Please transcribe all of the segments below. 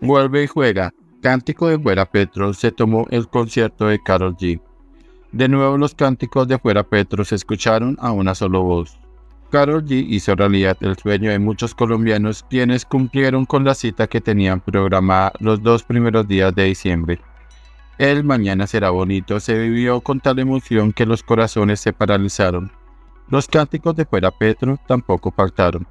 Vuelve y juega. Cántico de Fuera Petro se tomó el concierto de Carol G. De nuevo los cánticos de Fuera Petro se escucharon a una sola voz. Carol G hizo realidad el sueño de muchos colombianos quienes cumplieron con la cita que tenían programada los dos primeros días de diciembre. El mañana será bonito se vivió con tal emoción que los corazones se paralizaron. Los cánticos de Fuera Petro tampoco faltaron.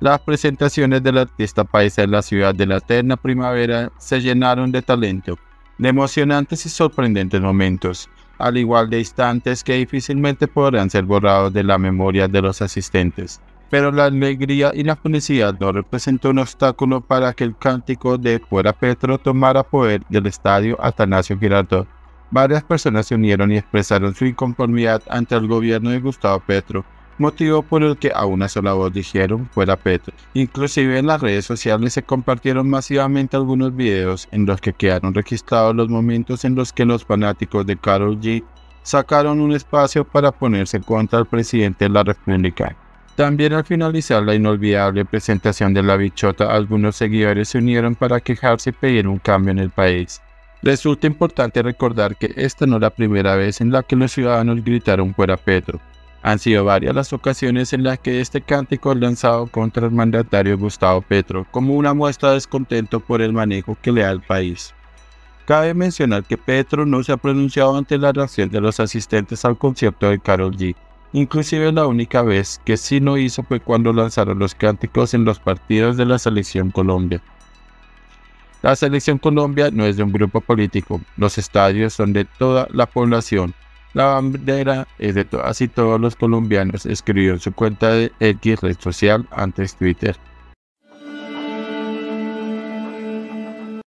Las presentaciones del artista paisa en la ciudad de la eterna primavera se llenaron de talento, de emocionantes y sorprendentes momentos, al igual de instantes que difícilmente podrán ser borrados de la memoria de los asistentes. Pero la alegría y la felicidad no representó un obstáculo para que el cántico de Fuera Petro tomara poder del estadio Atanasio Girardot. Varias personas se unieron y expresaron su inconformidad ante el gobierno de Gustavo Petro, motivo por el que a una sola voz dijeron fuera Petro. Inclusive en las redes sociales se compartieron masivamente algunos videos en los que quedaron registrados los momentos en los que los fanáticos de Carol G sacaron un espacio para ponerse contra el presidente de la República. También al finalizar la inolvidable presentación de la bichota, algunos seguidores se unieron para quejarse y pedir un cambio en el país. Resulta importante recordar que esta no es la primera vez en la que los ciudadanos gritaron fuera Petro. Han sido varias las ocasiones en las que este cántico es lanzado contra el mandatario Gustavo Petro como una muestra de descontento por el manejo que le da al país. Cabe mencionar que Petro no se ha pronunciado ante la reacción de los asistentes al concierto de Carol G. Inclusive la única vez que sí no hizo fue cuando lanzaron los cánticos en los partidos de la Selección Colombia. La Selección Colombia no es de un grupo político, los estadios son de toda la población la bandera es de todas y todos los colombianos, escribió en su cuenta de X red social antes Twitter.